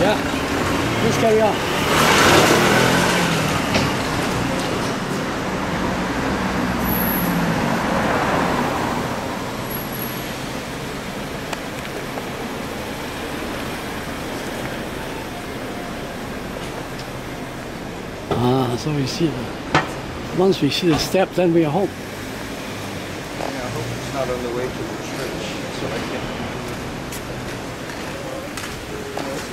Yeah. Let's carry on. Ah, so we see the, once we see the step, then we are home. Yeah, I hope it's not on the way to the church, so I can.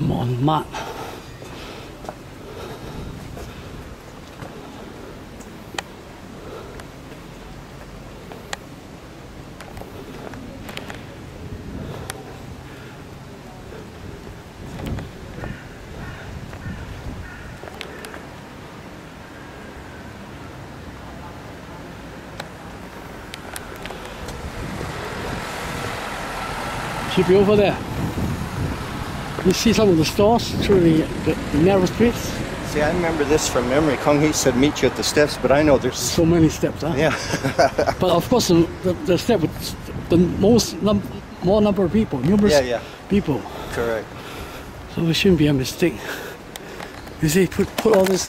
getting more like it. Yeah. Montmartre. Should be over there. You see some of the stores through the, the narrow streets. See, I remember this from memory. Kong Hee said meet you at the steps, but I know there's. So many steps, huh? Yeah. But of course, the, the, the step with the most num- more number of people, numerous Yeah, yeah. people. Correct. So it shouldn't be a mistake. You see, put put all this.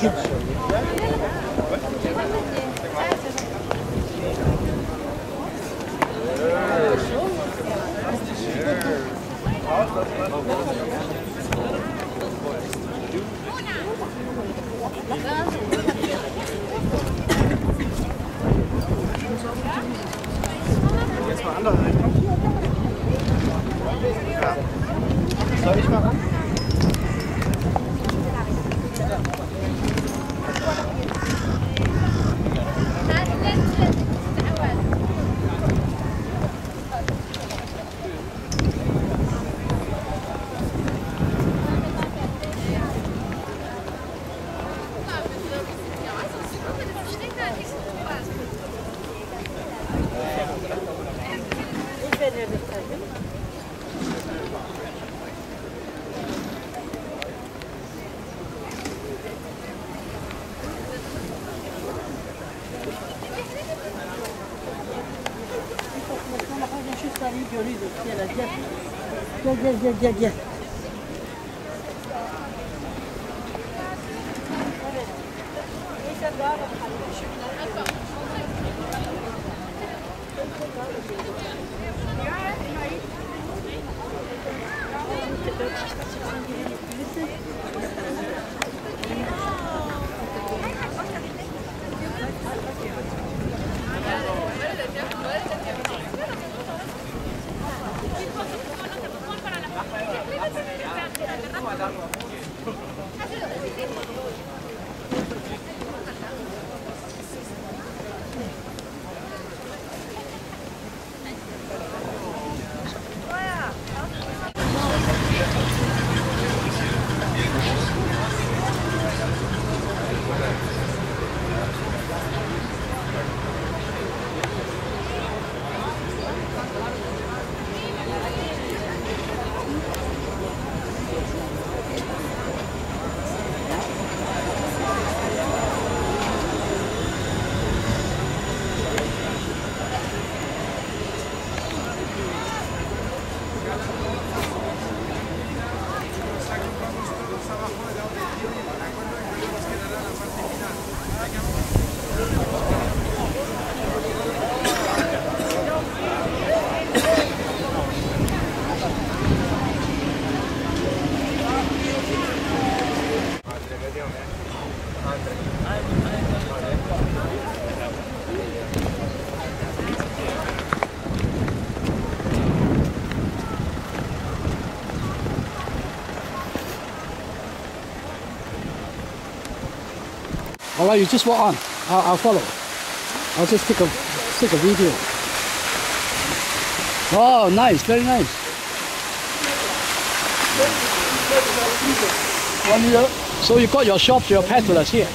Schluck. Jetzt mal andere. Ja. Soll ich mal ran? iyi görüyoruz. Gel gel. Gel gel gel gel gel. Thank. Right, you just walk on. I'll, I'll follow. I'll just take a take a video. Oh, nice, very nice. One year. So you got your shops, your peddlers here.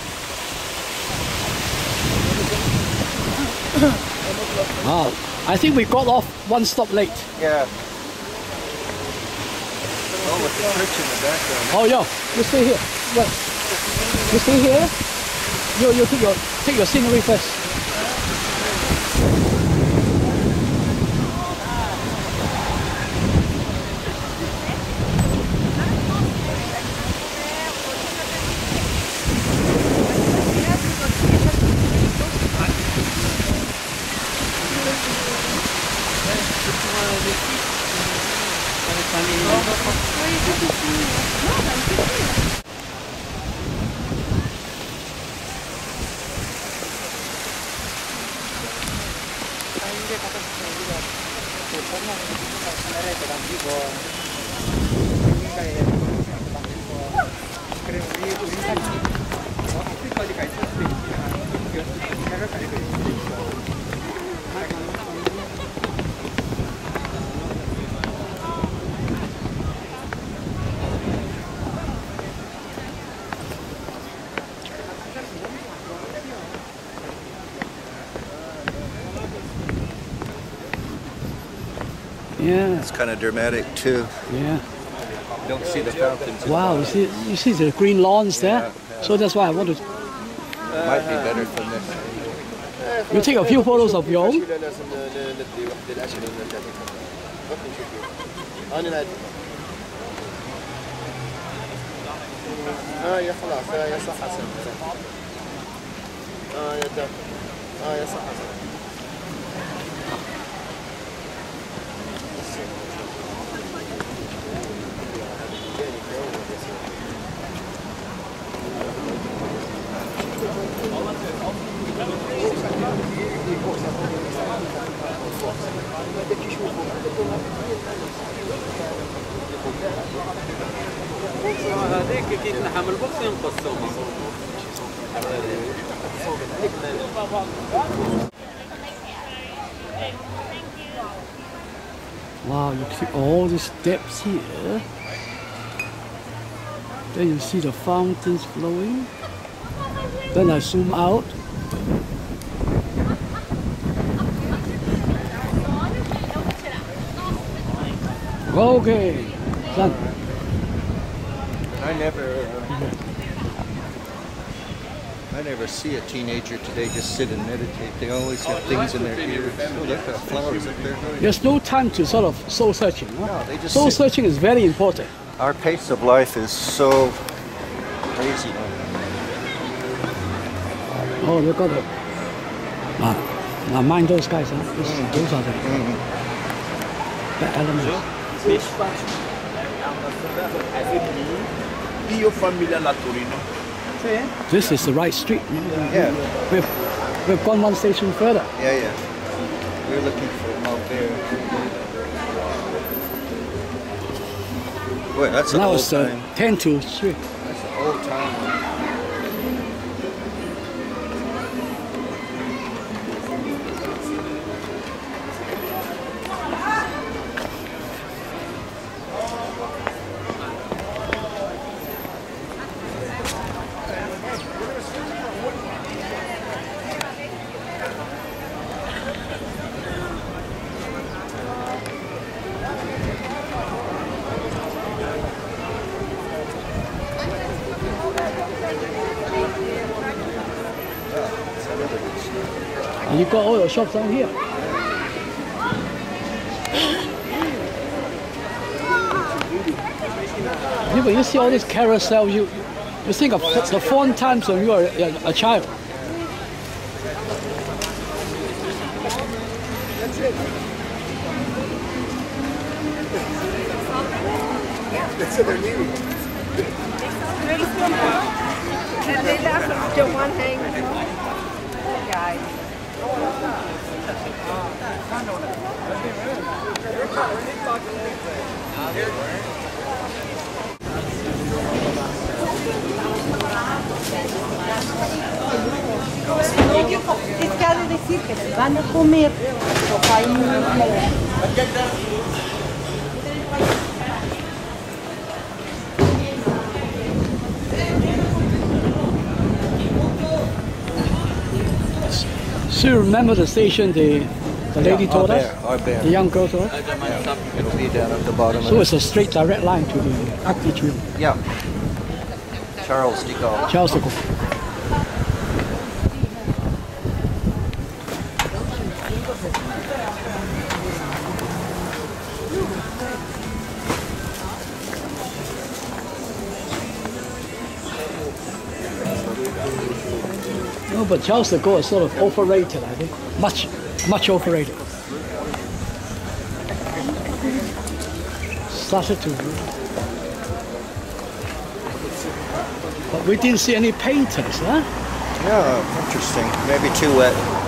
Wow, I think we got off one stop late. Yeah. Oh, with the church in the background. Oh, yeah, you stay here. Yeah. You stay here. You, you take your take your scenery first. dia kata juga teleponnya itu sebenarnya pedang jibo ini kayak pedang jibo keren ini urusan aktif kali kayak itu sih karena kayak Yeah, It's kind of dramatic too. yeah. You don't see the fountains. in the Wow, you bottom. see, you see the green lawns there. So that's why I want to. Might be better from this. You take a few photos of your own. لازم ندي وقت الاشهر انا نادي اه يا خلاص اه يا صح حسن اه يا دم اه يا صح حسن هذيك كي تنحم البوكس ينقصهم Wow, you see all the steps here. Then you see the fountains flowing. Then I zoom out. Okay, done. I never. Uh, I never see a teenager today just sit and meditate. They always have things in their ears. Oh, look at flowers up there. There's no time to sort of soul searching. huh? No, they just soul sit. searching is very important. Our pace of life is so crazy. Oh, you got it. Ah, now mind those guys, huh? This, Those are the bad elements. Io famiglia la Torino. This is the right street. Yeah, We've, we've gone one station further. yeah, yeah. We're looking for them out there. Boy, that's an Now old it's uh, time. 10 to 3. Got all your shops down here. Yeah, but you see all these carousel, you you think of the fun times when you were a, a child. And they left the one hanging. Guys. Es que ha de decir que van a comer, So you remember the station the, the yeah, lady told there, us? The young girl told us? Yeah. It'll be down at the bottom. So it's it. a straight direct line to the Arc de Triomphe? Yeah. Charles de Gaulle. Charles de Gaulle. Thank you. No, but Charles de Gaulle is sort of overrated, I think. Much, much overrated. Started to. But we didn't see any painters, huh? Yeah, interesting. Maybe too wet.